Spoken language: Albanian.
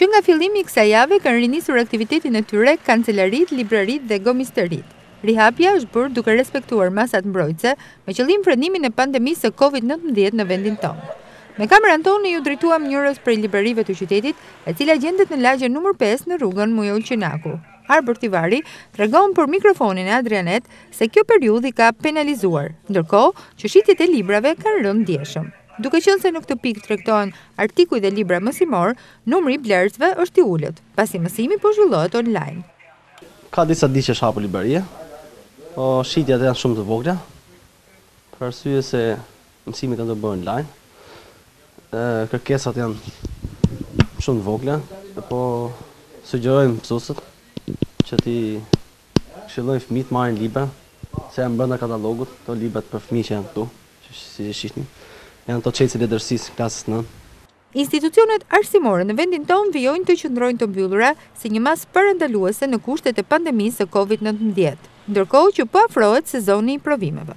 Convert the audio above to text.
Që nga fillimi i kësaj jave kanë rinisur aktivitetin e tyre kancelaritë, libraritë dhe gomisteritë. Rihapja është bërë duke respektuar masat mbrojtëse, me qëllim frenimin e pandemisë së Covid nëntëmbëdhjetë në vendin tonë. Me kameran tonë iu drejtuam njërës prej librarive të qytetit, e cila gjendet në lagjen numër pesë në rrugën Mujo Ulqinaku. Arbër Tivari tregon për mikrofonin e Adrianet se kjo periudhë i ka penalizuar, ndërkohë që shitjet e librave kanë rënë ndjeshëm. Duke qenë se në këtë pikë tregtohen artikuj dhe libra mësimorë, numri i blerësve është i ulët, pasi mësimi po zhvillohet online. Ka disa ditë që është hapur libraria, po shitjet janë shumë të vogla, për arsye se mësimet janë tu bërë online, kërkesat janë shumë të vogla, po sugjerojmë mësuesit që t'i këshillojnë fëmijët marrin libra, se janë brenda katalogut, këto librat për fëmijë që janë këtu. siç e shihni, janë ato çelësi letërsisë klasës nëntë. Institucionet arsimore në vendin tonë vijojnë të qëndrojnë të mbyllura si një masë parandaluese në kushtet e pandemisë së Covid nëntëmbëdhjetë, ndërkohë që po afrohet sezoni i provimeve.